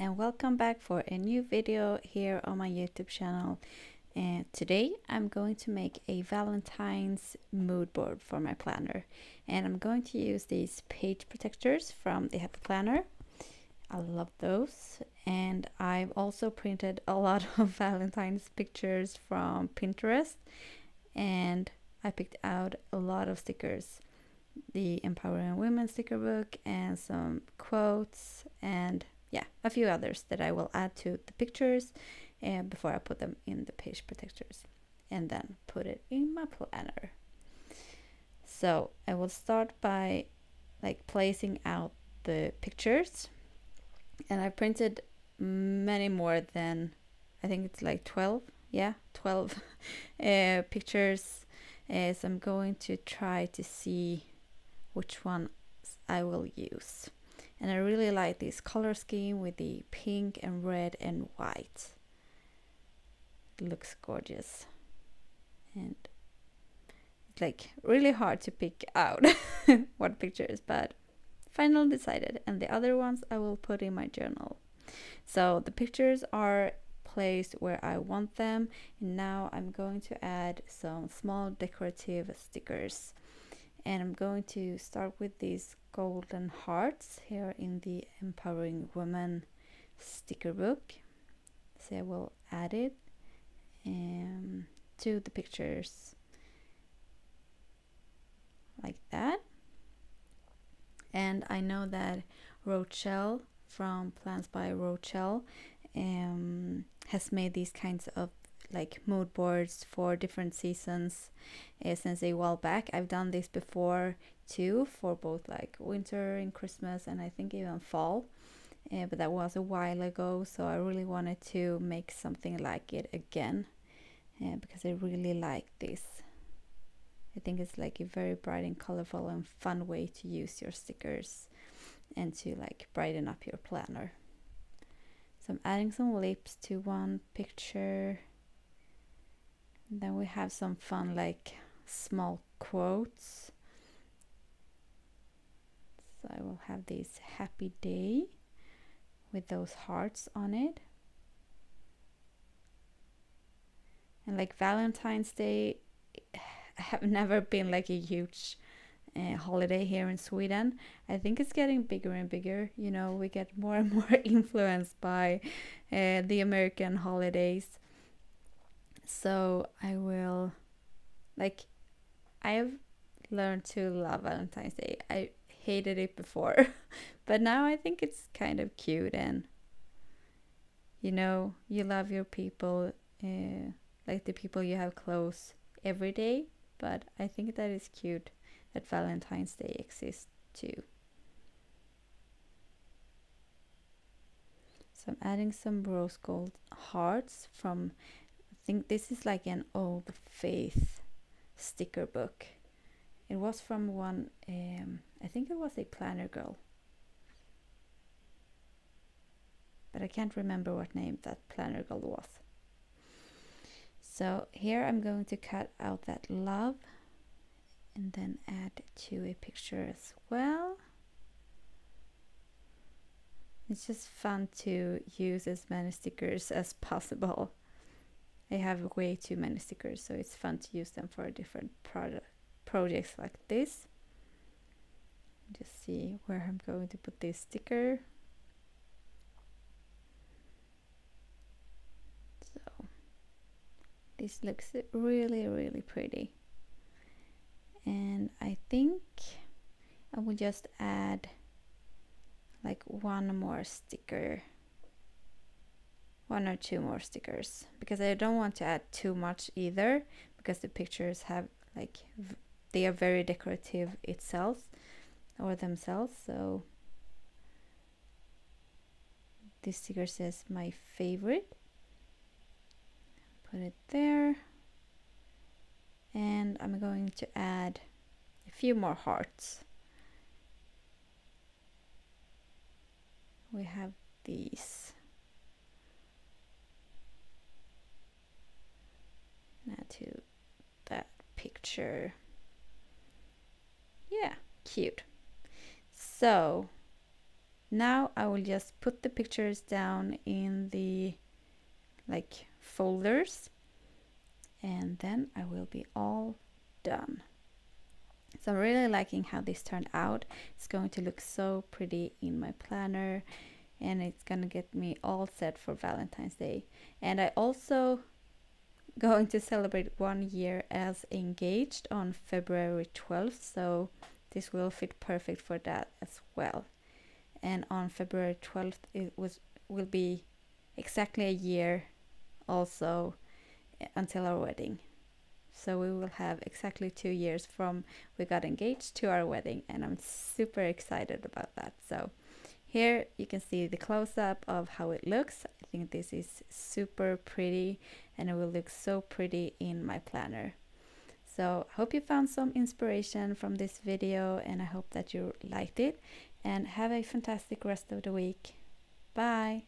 welcome back for a new video here on my YouTube channel. And today I'm going to make a Valentine's mood board for my planner. And I'm going to use these page protectors from the Happy Planner. I love those. And I've also printed a lot of Valentine's pictures from Pinterest. And I picked out a lot of stickers. The Empowering Women sticker book and some quotes. And yeah, a few others that I will add to the pictures and before I put them in the page protectors and then put it in my planner. So I will start by like placing out the pictures and I printed many more than I think it's like 12 yeah 12 uh, pictures so I'm going to try to see which ones I will use and I really like this color scheme with the pink and red and white. It looks gorgeous. And it's like really hard to pick out what pictures but finally decided and the other ones I will put in my journal. So the pictures are placed where I want them and now I'm going to add some small decorative stickers and I'm going to start with these golden hearts here in the Empowering Women sticker book. So I will add it um, to the pictures like that. And I know that Rochelle from Plans by Rochelle um, has made these kinds of like mood boards for different seasons uh, since a while back. I've done this before too for both like winter and Christmas and I think even fall. Uh, but that was a while ago, so I really wanted to make something like it again uh, because I really like this. I think it's like a very bright and colorful and fun way to use your stickers and to like brighten up your planner. So I'm adding some lips to one picture then we have some fun like small quotes. So I will have this happy day with those hearts on it. And like Valentine's Day have never been like a huge uh, holiday here in Sweden. I think it's getting bigger and bigger. You know, we get more and more influenced by uh, the American holidays so I will like I've learned to love Valentine's Day. I hated it before, but now I think it's kind of cute and you know, you love your people uh, like the people you have close every day, but I think that is cute that Valentine's Day exists too. So I'm adding some rose gold hearts from think this is like an old faith sticker book. It was from one, um, I think it was a planner girl. But I can't remember what name that planner girl was. So here I'm going to cut out that love and then add to a picture as well. It's just fun to use as many stickers as possible. I have way too many stickers, so it's fun to use them for different product projects like this. Just see where I'm going to put this sticker. So this looks really, really pretty. And I think I will just add like one more sticker one or two more stickers because I don't want to add too much either because the pictures have like they are very decorative itself or themselves so this sticker says my favorite. Put it there. And I'm going to add a few more hearts. We have these add to that picture. Yeah, cute. So now I will just put the pictures down in the like folders and then I will be all done. So I'm really liking how this turned out. It's going to look so pretty in my planner and it's gonna get me all set for Valentine's Day. And I also going to celebrate one year as engaged on February 12th so this will fit perfect for that as well. And on February 12th it was will be exactly a year also eh, until our wedding. So we will have exactly two years from we got engaged to our wedding and I'm super excited about that. So here you can see the close-up of how it looks I think this is super pretty and it will look so pretty in my planner so I hope you found some inspiration from this video and I hope that you liked it and have a fantastic rest of the week. Bye!